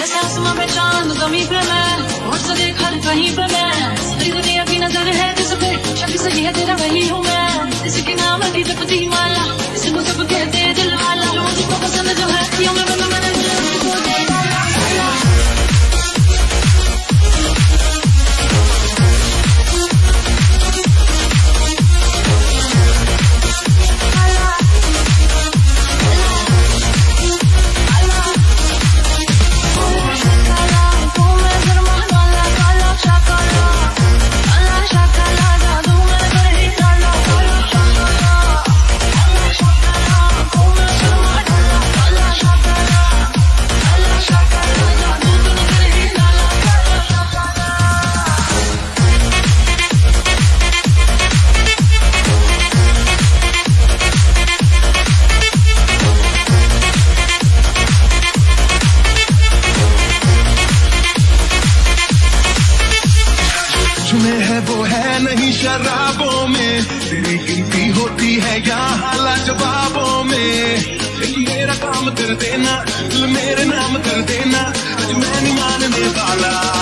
जैसे आसमां पे चाँद जमी पे मैं और से देख हर कहीं पे मैं। है नहीं शराबों में। तेरी गिनती होती है क्या हाला जवाबों में। मेरा काम कर देना मेरे नाम कर देना, आज मैं नहीं मानने वाला।